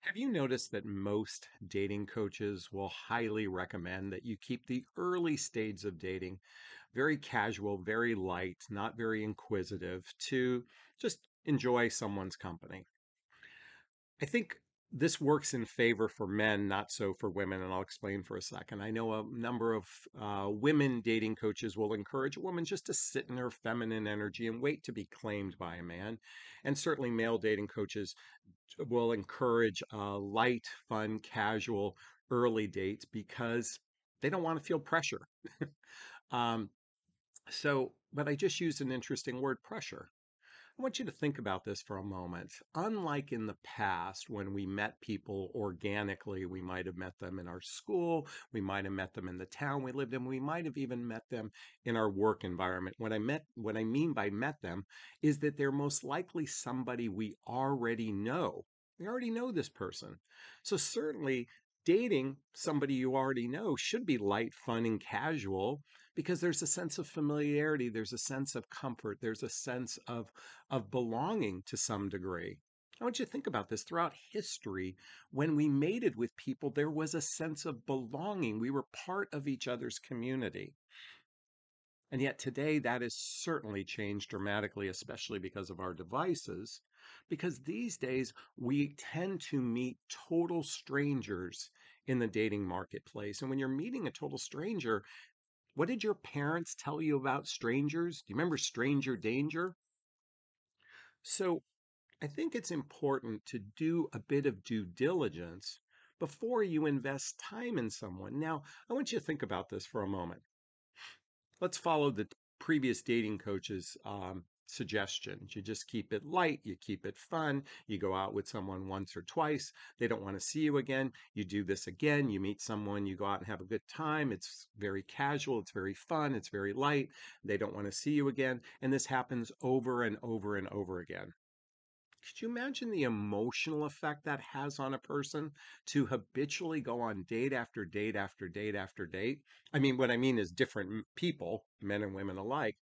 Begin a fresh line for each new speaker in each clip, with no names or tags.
Have you noticed that most dating coaches will highly recommend that you keep the early stage of dating very casual, very light, not very inquisitive, to just enjoy someone's company? I think this works in favor for men, not so for women, and I'll explain for a second. I know a number of uh, women dating coaches will encourage a woman just to sit in her feminine energy and wait to be claimed by a man. And certainly, male dating coaches will encourage light, fun, casual early dates because they don't want to feel pressure. um, so, but I just used an interesting word pressure. I want you to think about this for a moment. Unlike in the past, when we met people organically, we might have met them in our school, we might have met them in the town we lived in, we might have even met them in our work environment. What I met, what I mean by met them, is that they're most likely somebody we already know. We already know this person. So certainly dating somebody you already know should be light, fun, and casual because there's a sense of familiarity, there's a sense of comfort, there's a sense of, of belonging to some degree. I want you to think about this throughout history. When we mated with people, there was a sense of belonging. We were part of each other's community. And yet today, that has certainly changed dramatically, especially because of our devices. Because these days, we tend to meet total strangers in the dating marketplace. And when you're meeting a total stranger, what did your parents tell you about strangers? Do you remember stranger danger? So I think it's important to do a bit of due diligence before you invest time in someone. Now, I want you to think about this for a moment. Let's follow the previous dating coach's um, suggestions. You just keep it light, you keep it fun. You go out with someone once or twice, they don't want to see you again. You do this again, you meet someone, you go out and have a good time. It's very casual, it's very fun, it's very light. They don't want to see you again. And this happens over and over and over again. Could you imagine the emotional effect that has on a person to habitually go on date after date after date after date? I mean, what I mean is different people, men and women alike,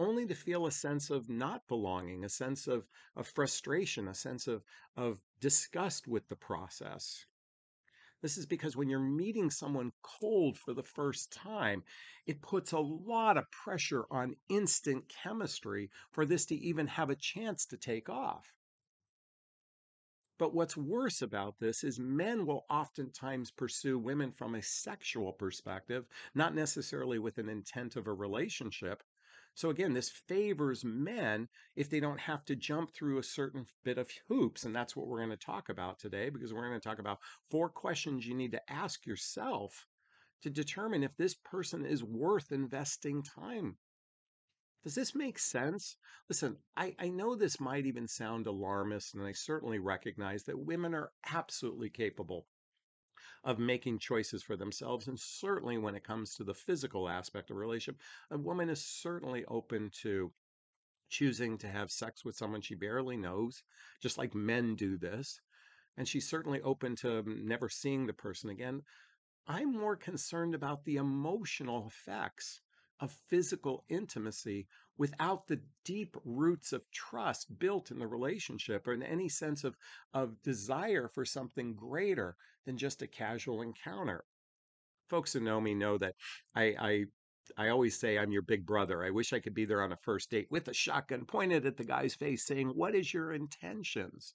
only to feel a sense of not belonging, a sense of, of frustration, a sense of, of disgust with the process. This is because when you're meeting someone cold for the first time, it puts a lot of pressure on instant chemistry for this to even have a chance to take off. But what's worse about this is men will oftentimes pursue women from a sexual perspective, not necessarily with an intent of a relationship, so again, this favors men if they don't have to jump through a certain bit of hoops. And that's what we're going to talk about today because we're going to talk about four questions you need to ask yourself to determine if this person is worth investing time. Does this make sense? Listen, I, I know this might even sound alarmist, and I certainly recognize that women are absolutely capable of making choices for themselves. And certainly when it comes to the physical aspect of a relationship, a woman is certainly open to choosing to have sex with someone she barely knows, just like men do this. And she's certainly open to never seeing the person again. I'm more concerned about the emotional effects of physical intimacy without the deep roots of trust built in the relationship or in any sense of, of desire for something greater than just a casual encounter. Folks who know me know that I, I I always say I'm your big brother. I wish I could be there on a first date with a shotgun pointed at the guy's face saying, What is your intentions?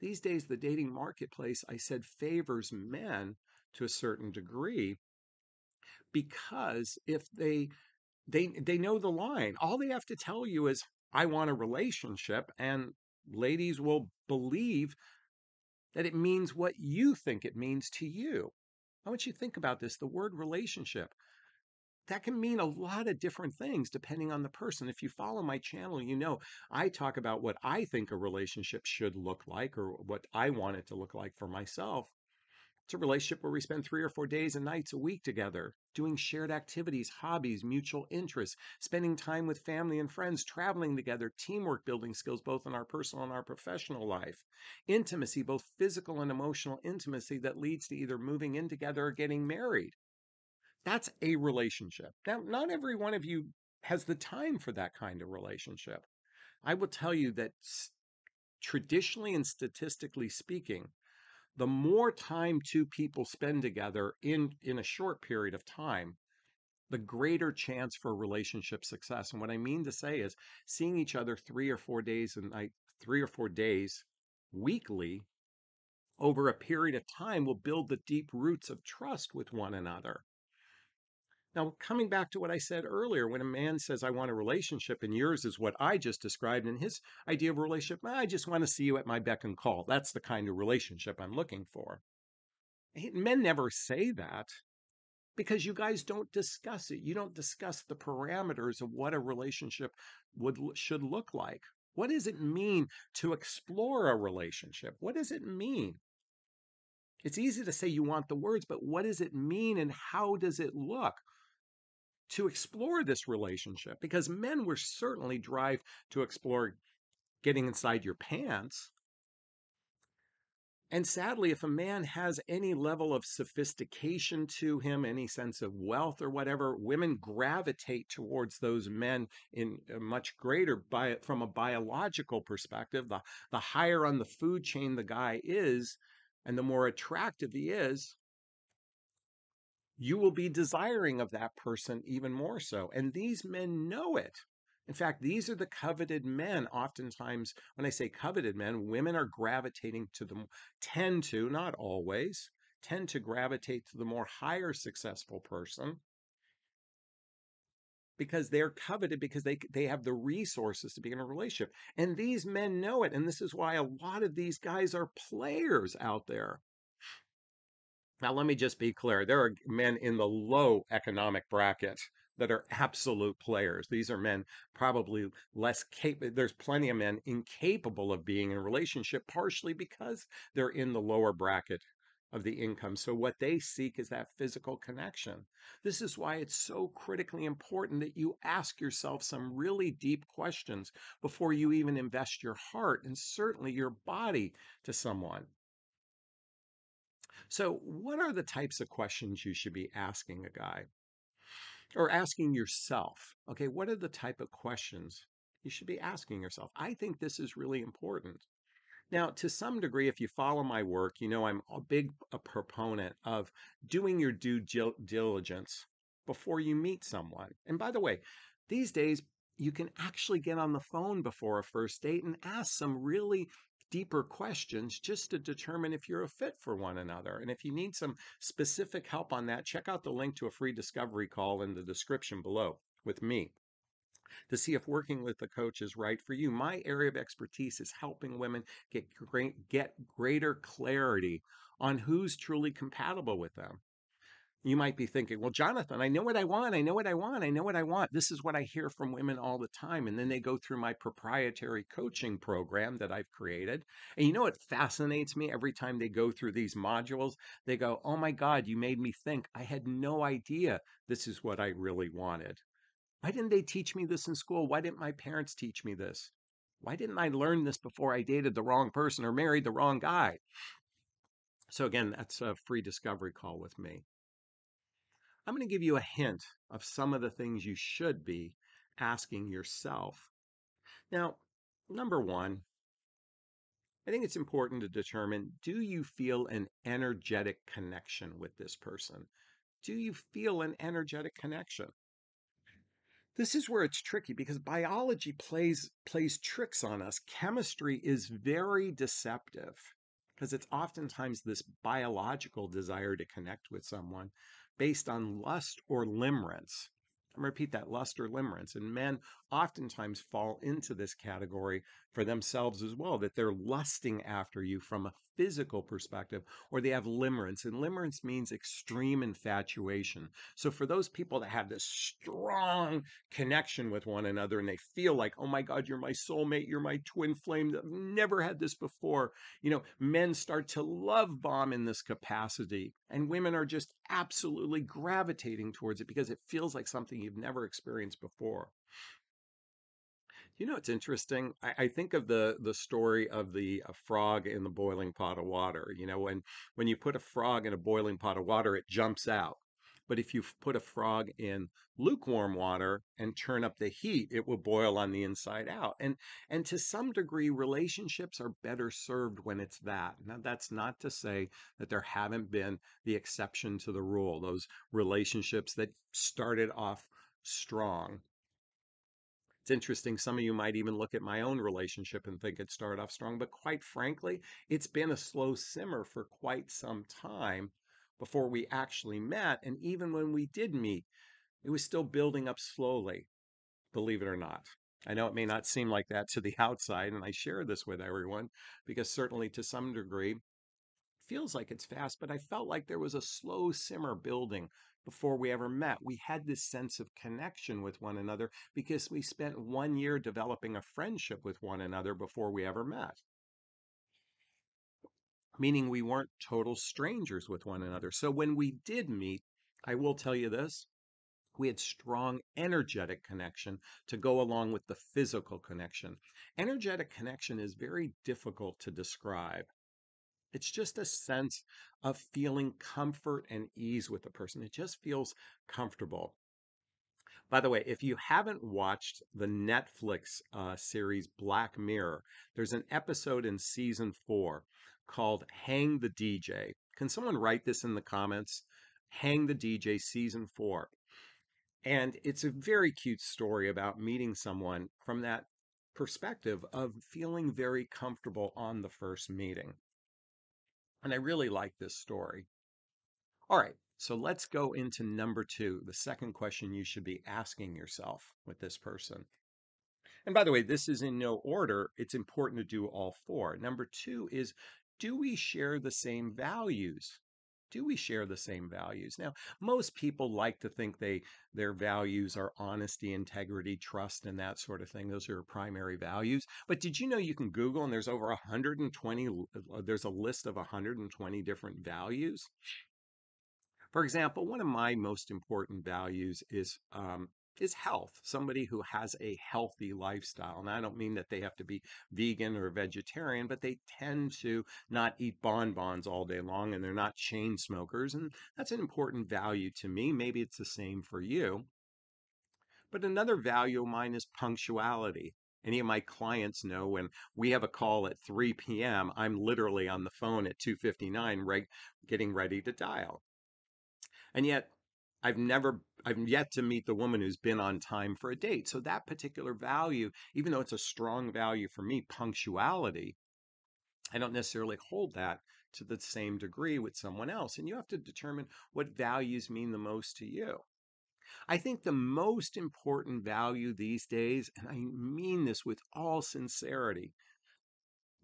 These days, the dating marketplace, I said, favors men to a certain degree because if they they they know the line. All they have to tell you is I want a relationship and ladies will believe that it means what you think it means to you. I want you to think about this. The word relationship that can mean a lot of different things depending on the person. If you follow my channel, you know I talk about what I think a relationship should look like or what I want it to look like for myself. It's a relationship where we spend three or four days and nights a week together, doing shared activities, hobbies, mutual interests, spending time with family and friends, traveling together, teamwork building skills, both in our personal and our professional life, intimacy, both physical and emotional intimacy that leads to either moving in together or getting married. That's a relationship. Now, not every one of you has the time for that kind of relationship. I will tell you that traditionally and statistically speaking, the more time two people spend together in in a short period of time, the greater chance for relationship success. And what I mean to say is seeing each other three or four days and night, three or four days weekly over a period of time will build the deep roots of trust with one another. Now, coming back to what I said earlier, when a man says, I want a relationship, and yours is what I just described, and his idea of relationship, I just want to see you at my beck and call. That's the kind of relationship I'm looking for. Men never say that because you guys don't discuss it. You don't discuss the parameters of what a relationship would should look like. What does it mean to explore a relationship? What does it mean? It's easy to say you want the words, but what does it mean and how does it look? To explore this relationship, because men were certainly drive to explore getting inside your pants, and sadly, if a man has any level of sophistication to him, any sense of wealth or whatever, women gravitate towards those men in a much greater by from a biological perspective. The the higher on the food chain the guy is, and the more attractive he is, you will be desiring of that person even more so. And these men know it. In fact, these are the coveted men. Oftentimes, when I say coveted men, women are gravitating to them, tend to, not always, tend to gravitate to the more higher successful person because they're coveted because they they have the resources to be in a relationship. And these men know it. And this is why a lot of these guys are players out there. Now, let me just be clear. There are men in the low economic bracket that are absolute players. These are men probably less capable. There's plenty of men incapable of being in a relationship, partially because they're in the lower bracket of the income. So what they seek is that physical connection. This is why it's so critically important that you ask yourself some really deep questions before you even invest your heart and certainly your body to someone. So, what are the types of questions you should be asking a guy? or asking yourself, okay, what are the type of questions you should be asking yourself? I think this is really important. Now, to some degree, if you follow my work, you know I'm a big a proponent of doing your due diligence before you meet someone. And by the way, these days, you can actually get on the phone before a first date and ask some really deeper questions just to determine if you're a fit for one another. And if you need some specific help on that, check out the link to a free discovery call in the description below with me to see if working with a coach is right for you. My area of expertise is helping women get great, get greater clarity on who's truly compatible with them you might be thinking, well, Jonathon, I know what I want. I know what I want. I know what I want. This is what I hear from women all the time. And then they go through my proprietary coaching program that I've created. And you know what fascinates me every time they go through these modules? They go, oh my God, you made me think. I had no idea this is what I really wanted. Why didn't they teach me this in school? Why didn't my parents teach me this? Why didn't I learn this before I dated the wrong person or married the wrong guy? So, again, that's a free discovery call with me. I'm going to give you a hint of some of the things you should be asking yourself. Now, number one, I think it's important to determine do you feel an energetic connection with this person? Do you feel an energetic connection? This is where it's tricky because biology plays plays tricks on us. Chemistry is very deceptive because it's oftentimes this biological desire to connect with someone based on lust or limerence. I'm going to repeat that lust or limerence. And men oftentimes fall into this category for themselves as well, that they're lusting after you from a physical perspective, or they have limerence. And limerence means extreme infatuation. So for those people that have this strong connection with one another and they feel like, oh my God, you're my soulmate, you're my twin flame, I've never had this before, you know, men start to love bomb in this capacity. And women are just absolutely gravitating towards it because it feels like something you've never experienced before. You know, it's interesting. I, I think of the the story of the frog in the boiling pot of water. You know, when when you put a frog in a boiling pot of water, it jumps out. But if you put a frog in lukewarm water and turn up the heat, it will boil on the inside out. And and to some degree, relationships are better served when it's that. Now, that's not to say that there haven't been the exception to the rule, those relationships that started off strong. It's interesting, some of you might even look at my own relationship and think it started off strong, but quite frankly, it's been a slow simmer for quite some time before we actually met. And even when we did meet, it was still building up slowly, believe it or not. I know it may not seem like that to the outside, and I share this with everyone because certainly to some degree, feels like it's fast, but I felt like there was a slow simmer building before we ever met. We had this sense of connection with one another because we spent one year developing a friendship with one another before we ever met. Meaning we weren't total strangers with one another. So when we did meet, I will tell you this we had strong energetic connection to go along with the physical connection. Energetic connection is very difficult to describe. It's just a sense of feeling comfort and ease with the person. It just feels comfortable. By the way, if you haven't watched the Netflix uh, series Black Mirror, there's an episode in season four called Hang the DJ. Can someone write this in the comments? Hang the DJ season four. And it's a very cute story about meeting someone from that perspective of feeling very comfortable on the first meeting. And I really like this story. All right, so let's go into number two, the second question you should be asking yourself with this person. And by the way, this is in no order. It's important to do all four. Number two is do we share the same values? Do we share the same values? Now most people like to think they their values are honesty integrity trust and that sort of thing. Those are primary values. But did you know you can google and there's over 120 uh, there's a list of 120 different values? For example one of my most important values is um, is health. Somebody who has a healthy lifestyle. And I don't mean that they have to be vegan or vegetarian, but they tend to not eat bonbons all day long and they're not chain smokers. And that's an important value to me. Maybe it's the same for you. But another value of mine is punctuality. Any of my clients know when we have a call at 3 p.m., I'm literally on the phone at 2:59 reg- getting ready to dial. And yet I've never, I've yet to meet the woman who's been on time for a date. So that particular value, even though it's a strong value for me, punctuality, I don't necessarily hold that to the same degree with someone else. And you have to determine what values mean the most to you. I think the most important value these days, and I mean this with all sincerity,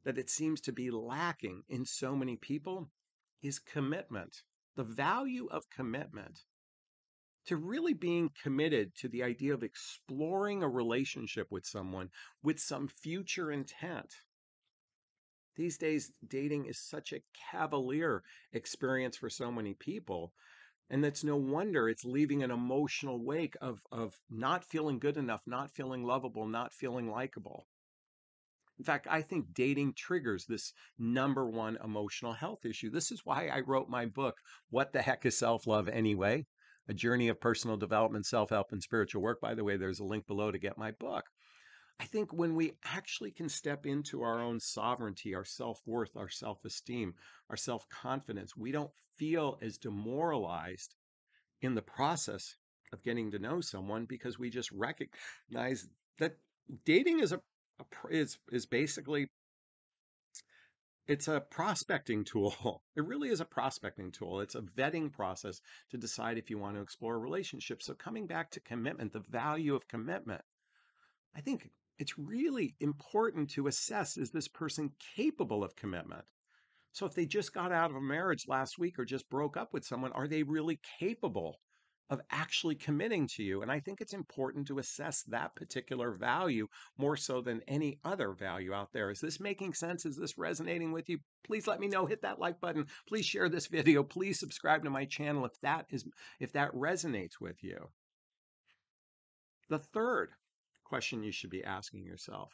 that it seems to be lacking in so many people is commitment. The value of commitment to really being committed to the idea of exploring a relationship with someone with some future intent. These days, dating is such a cavalier experience for so many people. And that's no wonder it's leaving an emotional wake of, of not feeling good enough, not feeling lovable, not feeling likable. In fact, I think dating triggers this number one emotional health issue. This is why I wrote my book, What the Heck is Self Love Anyway? A journey of personal development, self help, and spiritual work. By the way, there's a link below to get my book. I think when we actually can step into our own sovereignty, our self worth, our self esteem, our self confidence, we don't feel as demoralized in the process of getting to know someone because we just recognize that dating is a, a is is basically it's a prospecting tool. It really is a prospecting tool. It's a vetting process to decide if you want to explore a relationship. So, coming back to commitment, the value of commitment, I think it's really important to assess is this person capable of commitment? So, if they just got out of a marriage last week or just broke up with someone, are they really capable of actually committing to you. And I think it's important to assess that particular value more so than any other value out there. Is this making sense? Is this resonating with you? Please let me know. Hit that like button. Please share this video. Please subscribe to my channel if that is if that resonates with you. The third question you should be asking yourself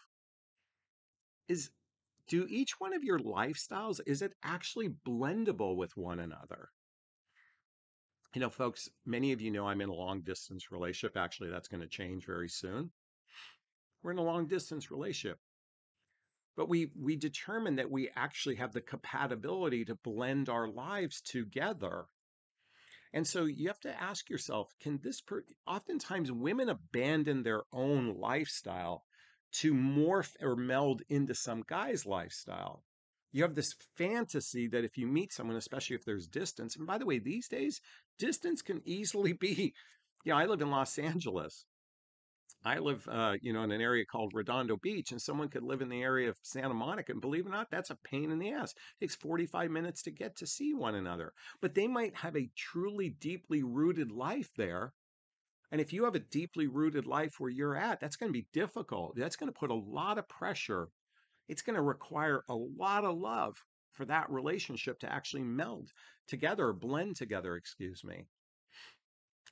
is do each one of your lifestyles is it actually blendable with one another? You know, folks, many of you know I'm in a long distance relationship. Actually, that's going to change very soon. We're in a long distance relationship. But we we determine that we actually have the compatibility to blend our lives together. And so you have to ask yourself, can this per oftentimes women abandon their own lifestyle to morph or meld into some guy's lifestyle. You have this fantasy that if you meet someone, especially if there's distance, and by the way, these days, distance can easily be, you know, I live in Los Angeles. I live, uh, you know, in an area called Redondo Beach, and someone could live in the area of Santa Monica, and believe it or not, that's a pain in the ass. It takes 45 minutes to get to see one another. But they might have a truly deeply rooted life there. And if you have a deeply rooted life where you're at, that's going to be difficult. That's going to put a lot of pressure. It's going to require a lot of love for that relationship to actually meld together, blend together, excuse me.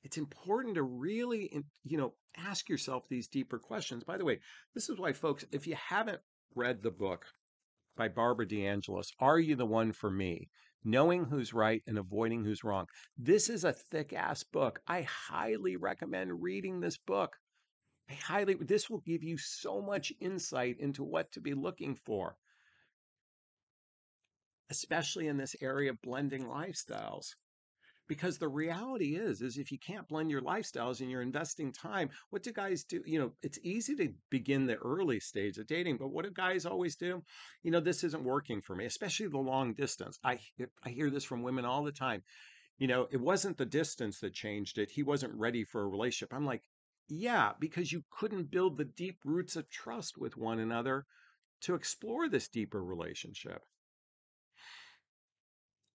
It's important to really you know ask yourself these deeper questions. By the way this is why folks if you haven't read the book by barbara deangelis are you the one for me? Knowing who's right and avoiding who's wrong. This is a thick ass book. I highly recommend reading this book highly this will give you so much insight into what to be looking for. Especially in this area of blending lifestyles. Because the reality is is if you can't blend your lifestyles and you're investing time what do guys do? You know it's easy to begin the early stage of dating but what do guys always do? You know this isn't working for me especially the long distance. I i hear this from women all the time. You know it wasn't the distance that changed it. He wasn't ready for a relationship. I'm like yeah because you couldn't build the deep roots of trust with one another to explore this deeper relationship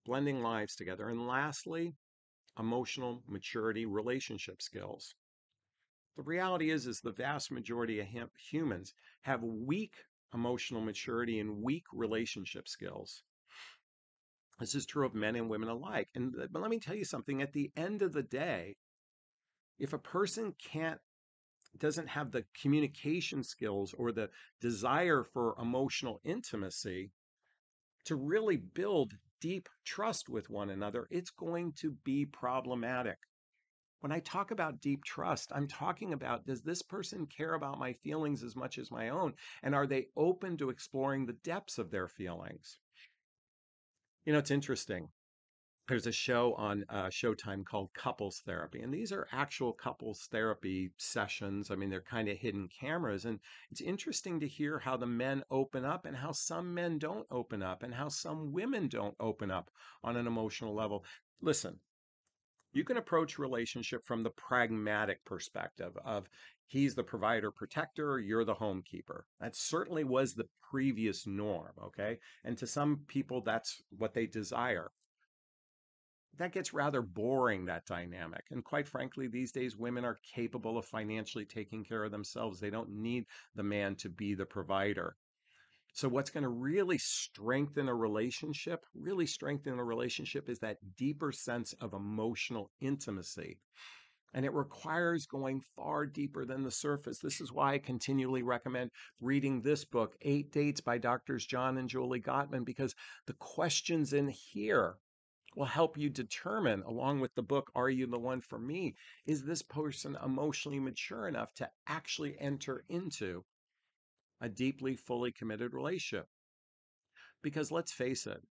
blending lives together and lastly emotional maturity, relationship skills. The reality is, is the vast majority of humans have weak emotional maturity and weak relationship skills. This is true of men and women alike. And but let me tell you something, at the end of the day, if a person can't doesn't have the communication skills or the desire for emotional intimacy to really build deep trust with one another, it's going to be problematic. When I talk about deep trust, I'm talking about does this person care about my feelings as much as my own? And are they open to exploring the depths of their feelings? You know, it's interesting there's a show on uh, Showtime called Couples Therapy, and these are actual couples therapy sessions. I mean, they're kind of hidden cameras, and it's interesting to hear how the men open up and how some men don't open up, and how some women don't open up on an emotional level. Listen, you can approach relationship from the pragmatic perspective of he's the provider protector you're the homekeeper that certainly was the previous norm okay and to some people that's what they desire that gets rather boring, that dynamic. And quite frankly, these days, women are capable of financially taking care of themselves. They don't need the man to be the provider. So, what's going to really strengthen a relationship, really strengthen a relationship, is that deeper sense of emotional intimacy. And it requires going far deeper than the surface. This is why I continually recommend reading this book, Eight Dates by Doctors John and Julie Gottman, because the questions in here will help you determine, along with the book, Are You the One for Me? Is this person emotionally mature enough to actually enter into a deeply, fully committed relationship? Because let's face it,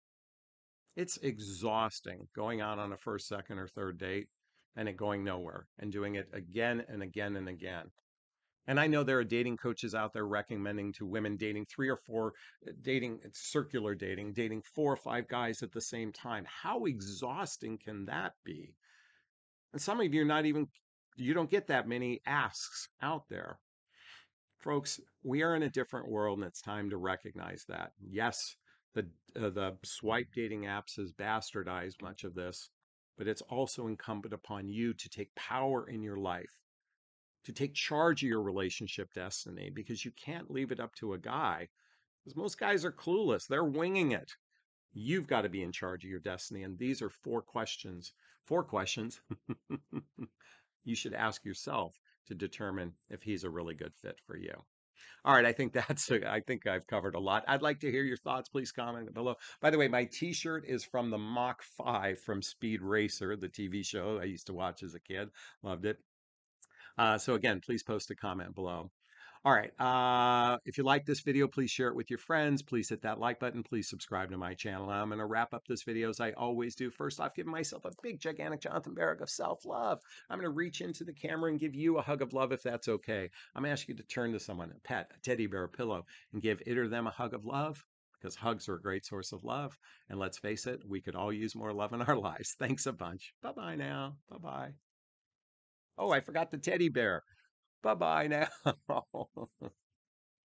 it's exhausting going out on a first, second, or third date and it going nowhere and doing it again and again and again. And I know there are dating coaches out there recommending to women dating three or four, uh, dating circular dating, dating four or five guys at the same time. How exhausting can that be? And some of you are not even, you don't get that many asks out there. Folks, we are in a different world and it's time to recognize that. Yes, the, uh, the swipe dating apps has bastardized much of this, but it's also incumbent upon you to take power in your life to take charge of your relationship destiny because you can't leave it up to a guy because most guys are clueless they're winging it you've got to be in charge of your destiny and these are four questions four questions you should ask yourself to determine if he's a really good fit for you All right, I think that's a, I think I've covered a lot. I'd like to hear your thoughts. Please comment below. By the way, my T-shirt is from the Mach 5 from Speed Racer, the TV show I used to watch as a kid. Loved it. Uh, so again, please post a comment below. All right. Uh, if you like this video, please share it with your friends. Please hit that like button. Please subscribe to my channel. I'm going to wrap up this video as I always do. First off, giving myself a big, gigantic Jonathan Barrick of self-love. I'm going to reach into the camera and give you a hug of love if that's okay. I'm going to ask you to turn to someone, a pet, a teddy bear, a pillow, and give it or them a hug of love because hugs are a great source of love. And let's face it, we could all use more love in our lives. Thanks a bunch. Bye-bye now. Bye-bye. Oh, I forgot the teddy bear. Bye-bye now.